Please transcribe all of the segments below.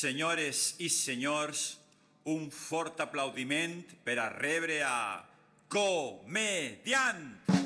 Senyores i senyors, un fort aplaudiment per a rebre a Comediant!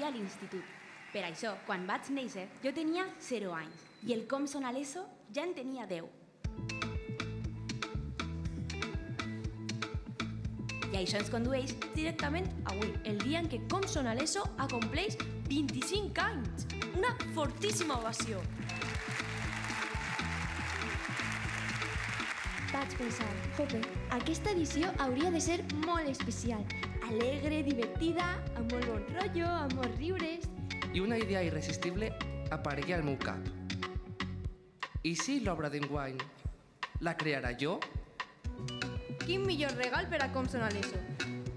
Jo estudia a l'institut. Per això, quan vaig néixer, jo tenia 0 anys i el com son a l'ESO ja en tenia 10. I això ens condueix directament avui, el dia en què Com són a l'ESO acompleix 25 anys. Una fortíssima ovació. Vaig pensar, jope, aquesta edició hauria de ser molt especial. Alegre, divertida, amb molt bon rotllo, amb molts riures... i una idea irresistible aparegué al meu cap. I si l'obra d'enguany la creara jo? Quin millor regal per a Com són a l'ESO?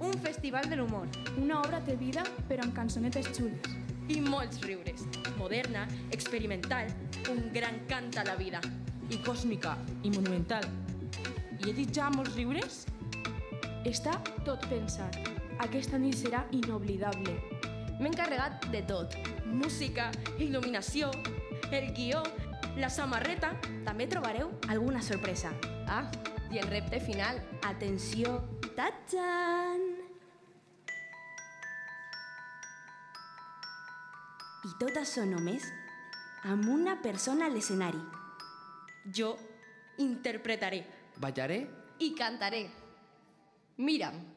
Un festival de l'humor. Una obra de vida, però amb cançonetes xules. I molts riures. Moderna, experimental, un gran cant a la vida. i còsmica i monumental. I he dit ja molts riures? Està tot pensat. Aquesta nit serà inoblidable. M'he encarregat de tot. Música, il·luminació, el guió, la samarreta... També trobareu alguna sorpresa. Ah, i el repte final. Atenció, tatxan! I tot això només amb una persona a l'escenari. Jo interpretaré Ballaré? i cantaré. Mira'm.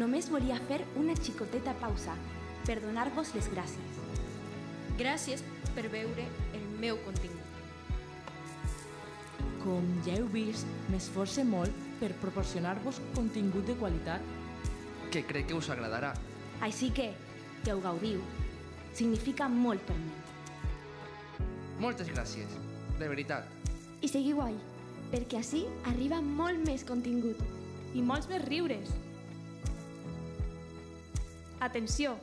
Només volia fer una xicoteta pausa per donar-vos les gràcies. Gràcies per veure el meu contingut. Com ja heu vist, m'esforce molt per proporcionar-vos contingut de qualitat. que crec que us agradarà. Així que, que ho gaudiu, significa molt per mi. Moltes gràcies, de veritat. I seguiu guai, perquè així arriba molt més contingut. I molts més riures. Atenció!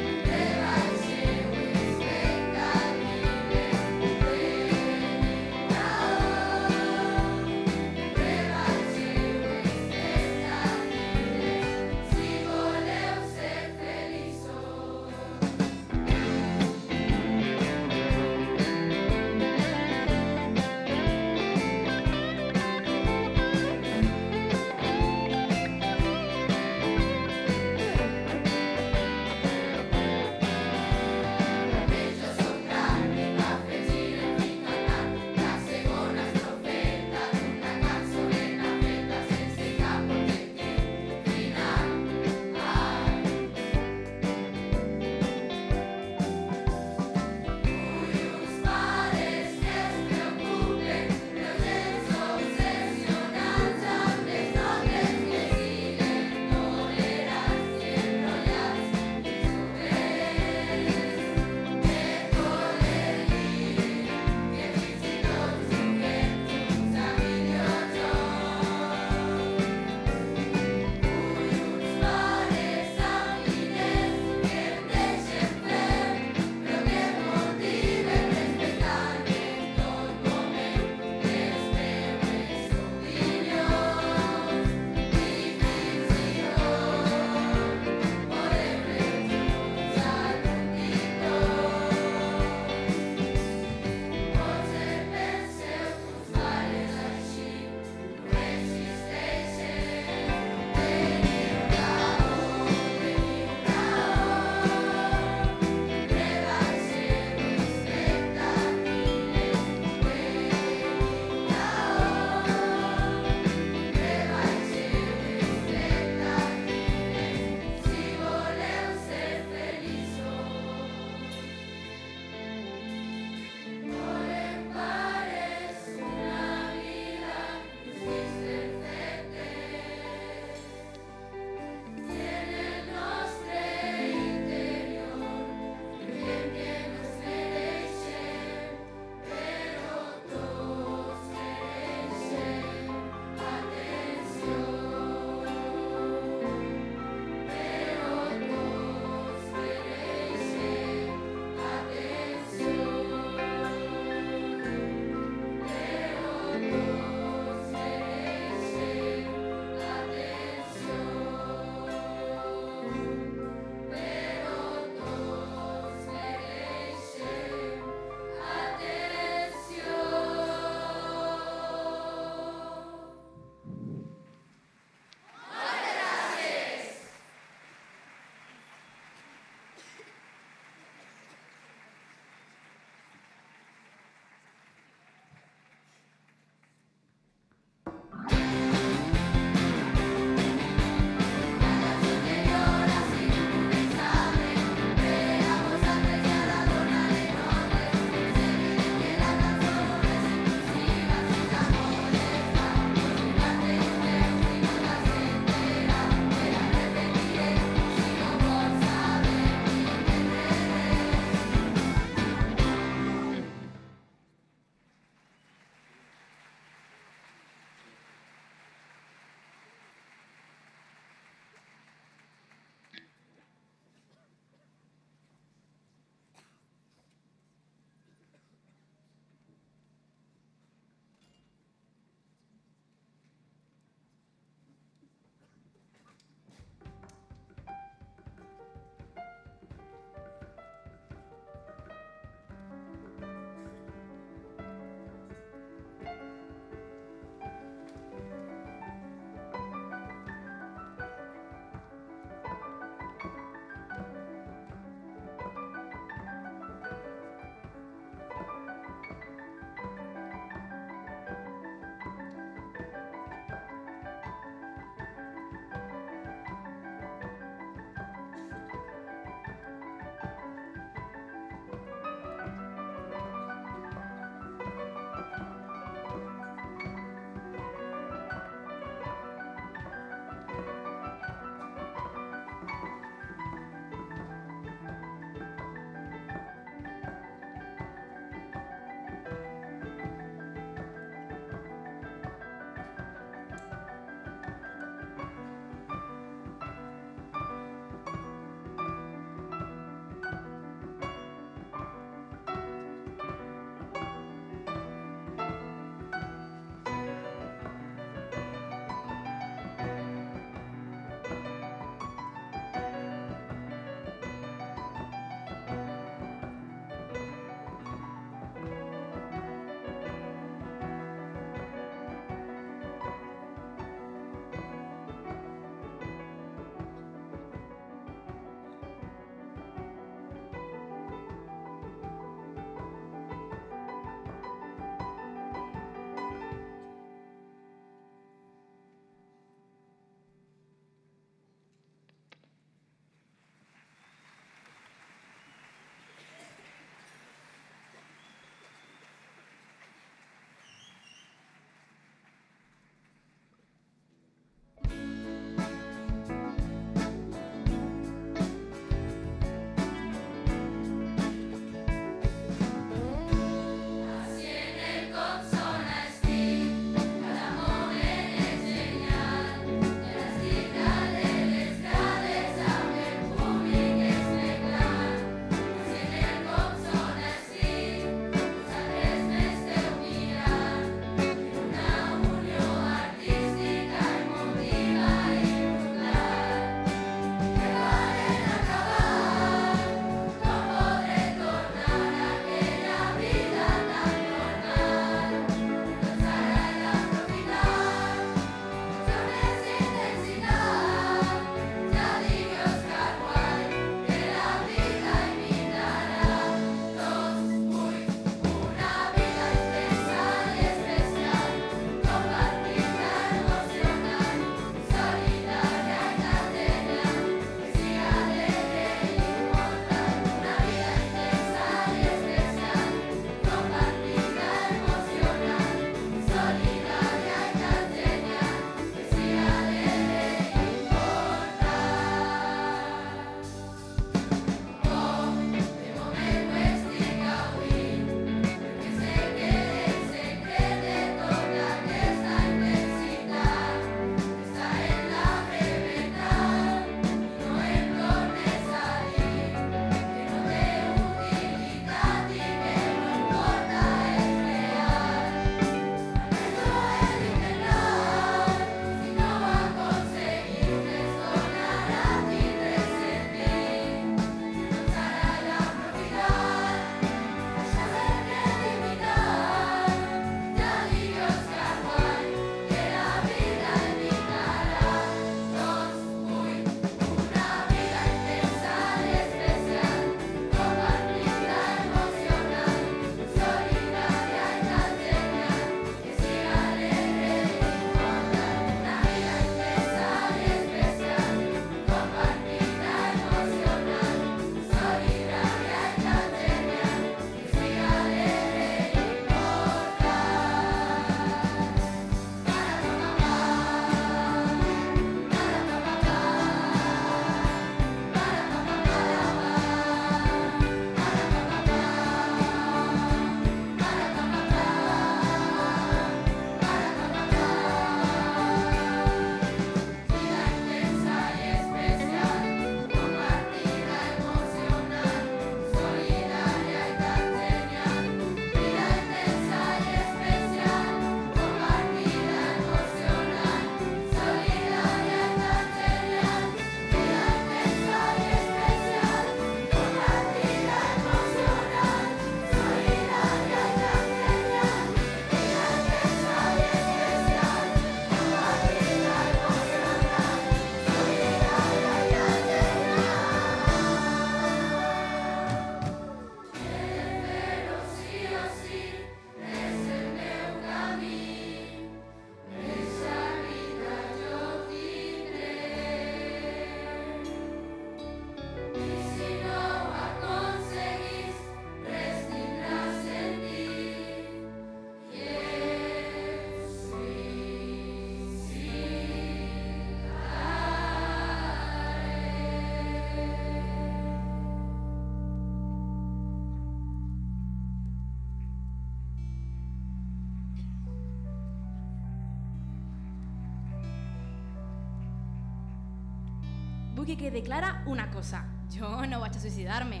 Que quede clara una cosa. Jo no vaig a suïcidar-me.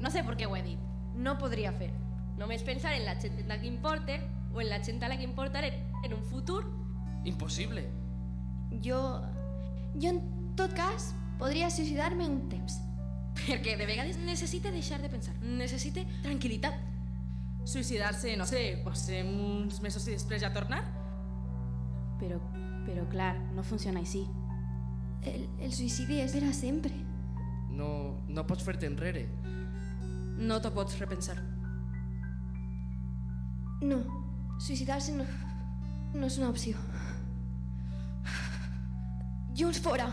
No sé per què ho he dit. No podria fer. Només pensar en la gent a la que importe o en la gent a la que importaré en un futur. Impossible. Jo... Jo, en tot cas, podria suïcidar-me un temps. Perquè de vegades necessite deixar de pensar. Necessite tranquil·litat. Suïcidar-se, no sé, potser uns mesos i després ja tornar? Però, però clar, no funciona així. El, el suïcidi és per a sempre. No, no pots fer-te enrere. No t'ho pots repensar. No, suïcidar-se no, no és una opció. Junts fora!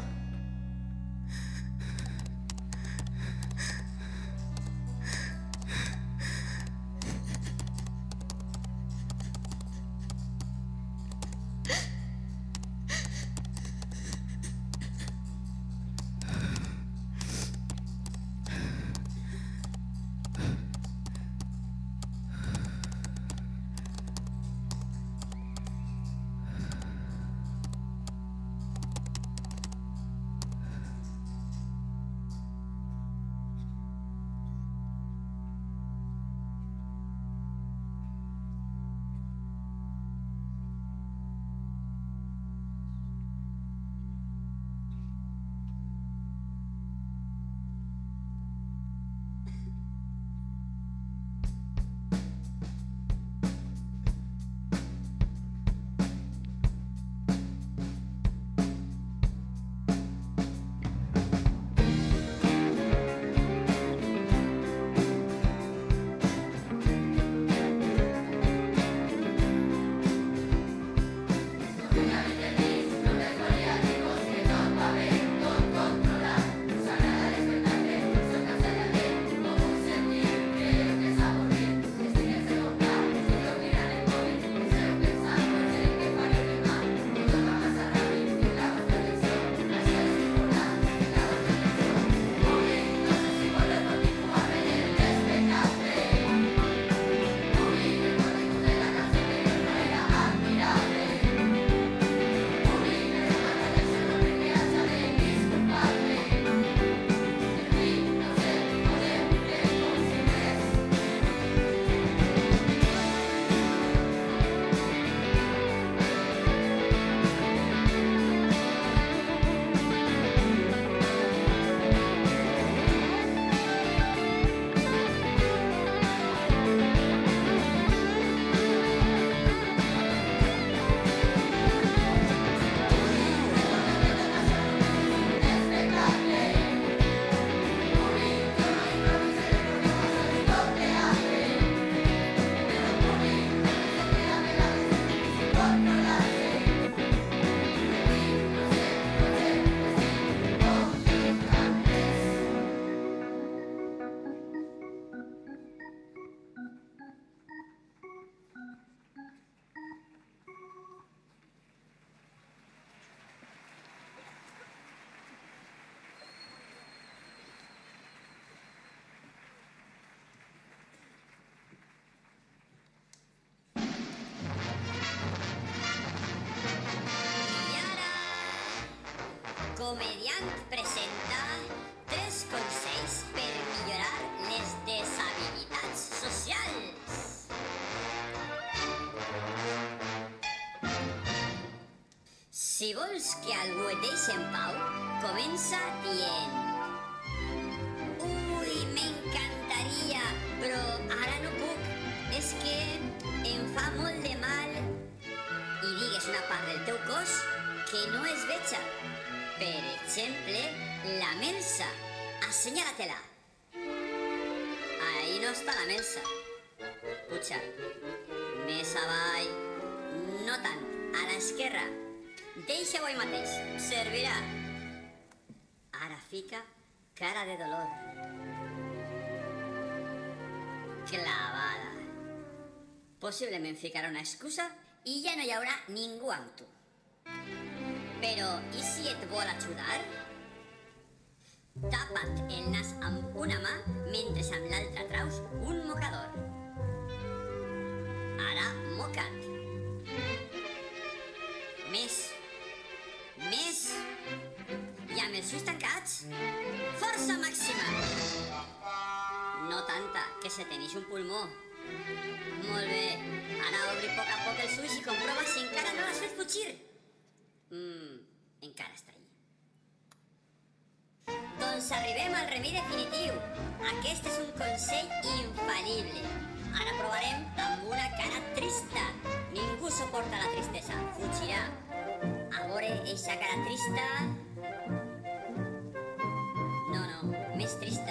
Si vols que algú et deixi en pau, comença dient Ui, m'encantaria, però ara no puc. És que em fa molt de mal. I digues una part del teu cos que no es veja. Per exemple, la melsa. Assenyala-te-la. Ahí no està la melsa. cutxa. Més avall, no tant, a l'esquerra. Deixa-ho mateix, servirà. Ara fica cara de dolor. Clavada. Possiblement ficarà una excusa i ja no hi haurà ningú amb tu. Però, i si et vol ajudar? Tapa't el nas amb una mà mentre amb l'altra traus un mocador. Ara moca't. Més. Més. I amb els ulls tancats. Força màxima. No tanta, que se tenix un pulmó. Molt bé. Ara obri a poc a poc els ulls i comprova si encara no l'has fet fugir. Mmm, encara està allí. Doncs arribem al remei definitiu. Aquest és un consell infal·lible. Ara provarem amb una cara trista. Ningú suporta la tristesa. Fugirà. Agora esa cara triste, No, no, més triste.